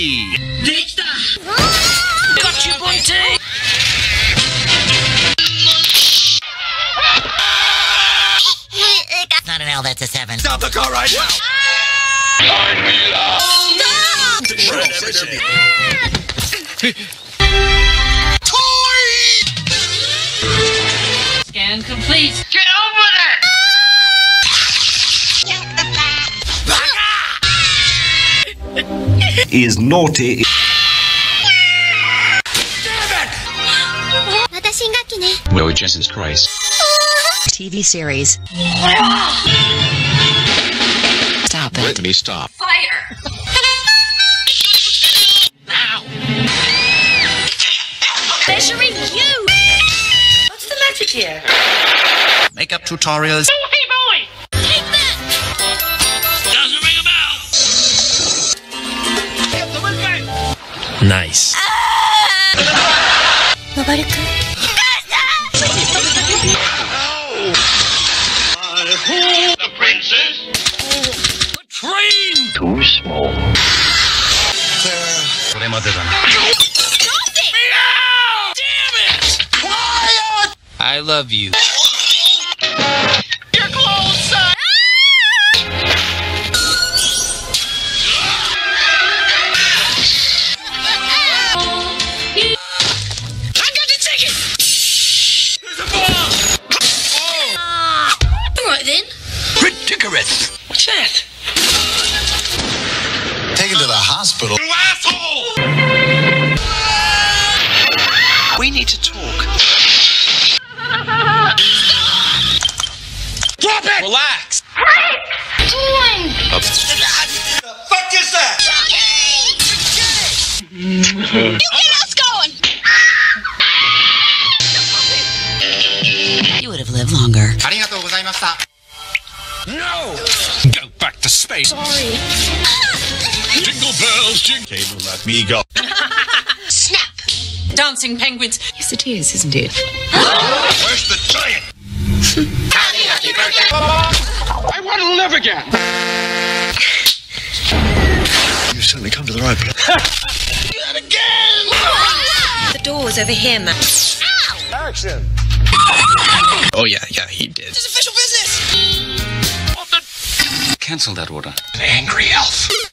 Bunty! Got you, Bunty! Not an L, that's a 7. Stop the car right now! Ah! is naughty. Damn it! Whoa, Jesus Christ. TV series. Stop it. Brittany, stop. Fire. Ow. Measuring you. What's the magic here? Makeup tutorials. Nice. のぼるくん The princess? Too small. これまでだな。 I love you. What's that? Taken to the hospital. You asshole! We need to talk. Drop it! Relax. The fuck is that? You would have lived longer. ありがとうございました。 No. Go back to space. Sorry. jingle bells, jingle. Cable, let me go. Snap Dancing penguins. Yes, it is, isn't it? Where's the giant? happy, happy birthday, I want to live again. You've certainly come to the right place. The door's over here, man Action! Oh yeah, yeah, he did. It's official business Cancel that order. The angry elf.